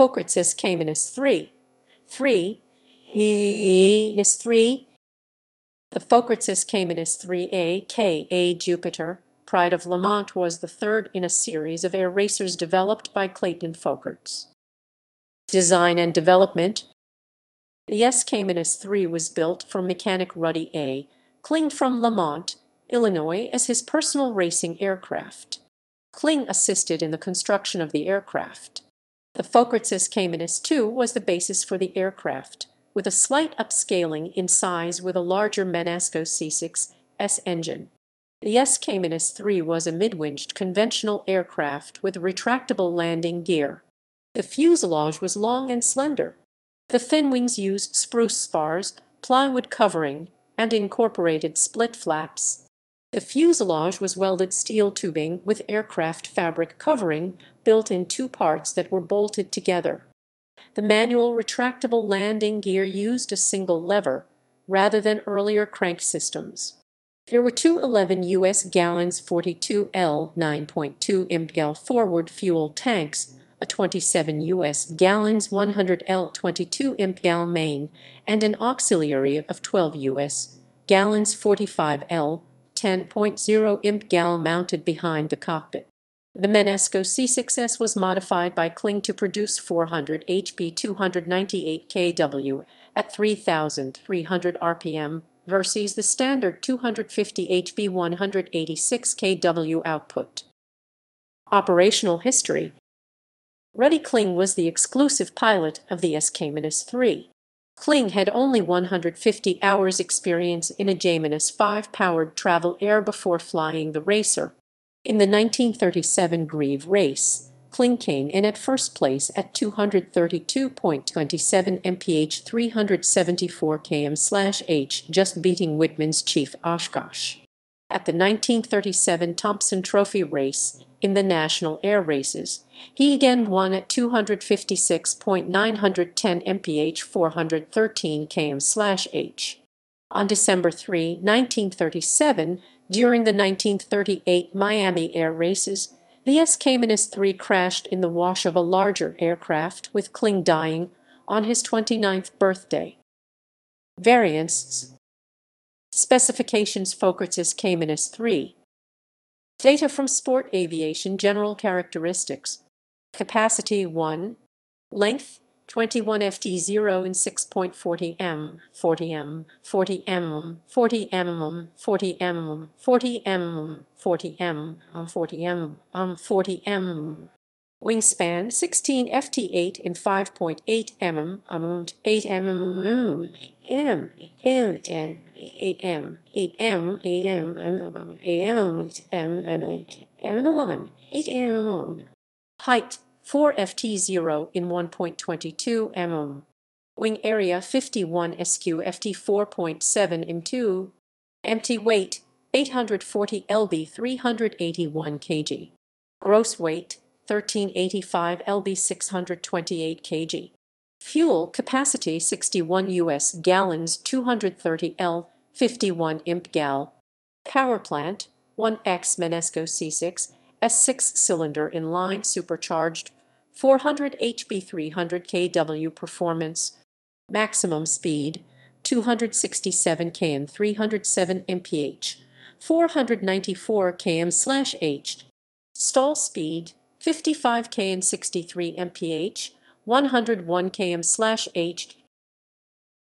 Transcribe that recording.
Folkerts SK-3. 3 he is 3 The Folkerts SK-3A Jupiter Pride of Lemont was the third in a series of air racers developed by Clayton Folkerts. Design and development The SK-3 was built for mechanic Rudy A. Kling from Lemont, Illinois as his personal racing aircraft. Kling assisted in the construction of the aircraft. The Folkerts SK-2 was the basis for the aircraft, with a slight upscaling in size with a larger Menasco C6S engine. The SK-3 was a mid-winged conventional aircraft with retractable landing gear. The fuselage was long and slender. The thin wings used spruce spars, plywood covering, and incorporated split flaps. The fuselage was welded steel tubing with aircraft fabric covering built in two parts that were bolted together. The manual retractable landing gear used a single lever, rather than earlier crank systems. There were two 11 U.S. gallons 42L 9.2 MGAL forward fuel tanks, a 27 U.S. gallons 100L 22 MGAL main, and an auxiliary of 12 U.S. gallons 45L 10.0 MGAL mounted behind the cockpit. The Menasco C6S was modified by Kling to produce 400 HP 298 kW at 3,300 RPM versus the standard 250 HP 186 kW output. Operational history Rudy Kling was the exclusive pilot of the SK-3. Kling had only 150 hours experience in a J-5 powered travel air before flying the racer. In the 1937 Greve race, Kling came in at first place at 232.27 mph 374 km/h just beating Wittman's Chief Oshkosh. At the 1937 Thompson Trophy race, in the National Air Races, he again won at 256.910 mph 413 km/h. On December 3, 1937, during the 1938 Miami Air Races, the SK-3 crashed in the wash of a larger aircraft with Kling dying on his 29th birthday. Variants Specifications Folkerts SK-3 Data from Sport Aviation General Characteristics Capacity 1 Length 21 FT0 in 6.40 m, 40 m, 40 m, 40 m, 40 m, 40 m, 40 m, 40 m, 40 m. Wingspan 16 FT8 in 5.8 mm, amount 8 mm, mm, mm, mm m, m, 8 m, 8 m, 8 m, 8 m, 8 m, height 4 FT0 in 1.22 mm. Wing area 51 SQ FT 4.7 in 2. Empty weight 840 lb 381 kg. Gross weight 1385 lb 628 kg. Fuel capacity 61 US gallons 230 L 51 imp gal. Power plant 1X Menasco C6 S6 cylinder inline supercharged 400 HP 300 kW performance, maximum speed 267 km 307 mph, 494 km/h, stall speed 55 km 63 mph, 101 km/h,